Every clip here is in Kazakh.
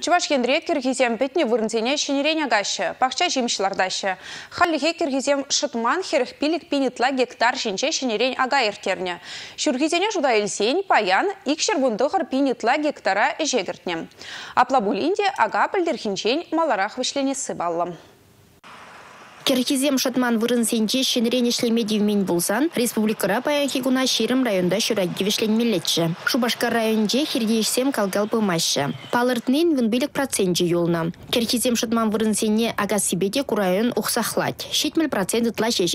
Чуваш кендре киргизем бетне вырнзене шенерен агашы, пахча жимшлардашы. Халлихе киргизем шытман херх пилик пинитла гектар шинче шенерен ага ертерне. Шүргизене жуда илсен паян икшер бундығыр пинитла гектара жегіртне. Аплабулинде ага білдірхинчен маларах вишленесі баллам. Керхизем шатман вырын сенче шенрен ишлемедивмен булсан, республикара паян хигуна шерім районда шүрәгге вишленмелетші. Шубашкар районде хирдейшсем калгал пымашы. Палыртнен вынбелік процентже юлна. Керхизем шатман вырын сене ага сибеде курайон ухсахлать. Шитмел процент ытла шеш.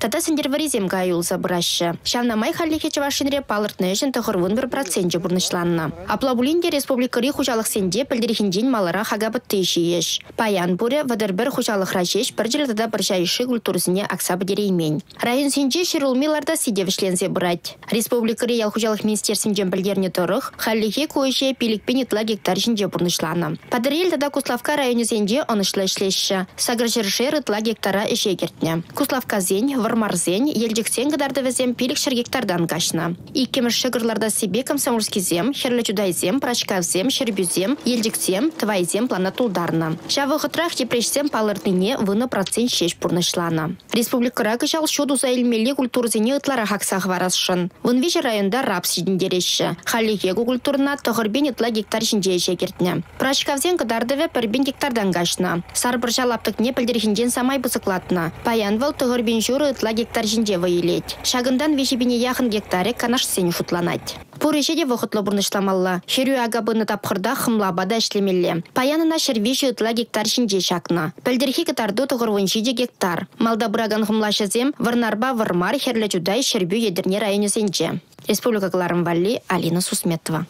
Тата сендер варизем га юлса бұрашы. Шалнамай халлихе чавашынре палыртны үшін тұхырвын бір процентже бұрнышланна. Аплабулинде республикари хужалық сенде пілдерхінден малара хагабытты еш. Паян бұре вадыр бір хужалық рашеш тада бір жайшы культурысыне аксабы дереймен. Район сенже шырулмиларда сидевішлензе брать. Республика Реял хужалық министерсінжен білдеріне тұрық, халлихе көйше пилікпен итла гектар жинже бұрнышланы. Падырел тада Куславка районы сенже онышлы ішлеші. Сагыр жершер итла гектара іше кертіне. Куславка зен, вармар зен, елдіксен гыдарды везем пилік шыр гектардан кашна. Иккемір шығырларда себе комсомольский зем, херлі чудайзем, прачкавзем, шербюзем, елдіксем, твайзем плана тулдарна. Шавы ғытрах епрешсем палыртыне выны процент шеш пурнышлана. Республика жал шоду заилмелі культурзене ытлара хаксах варасшын. Вынвежі районда рапс жидіндереші. Халлиге культурна тұғырбен ытла гектар жинже ешекертіне. Прачкавзен кыдардыве пірбен гектардан гашна. Сарбыржа лаптык не пілдерхінден самай бұсықлатна. Паянвал тұғырбен жүрі ытла гектар жинже вайылет. Шагындан вешебіне яхын гектаре канаш сен шутланать. Пуреше де вұқытлы бұрнышламалла. Херю агабыны тапқырда хымлабада ішлемелі. Паянына шервеші ытла гектар жинже шакна. Пілдерхи кытарды тұғыр выншиде гектар. Малда бұраган хымлашызем варнарба вармар херлі жудай шербю едірне районы сенче. Республика Валли Алина Сусметова.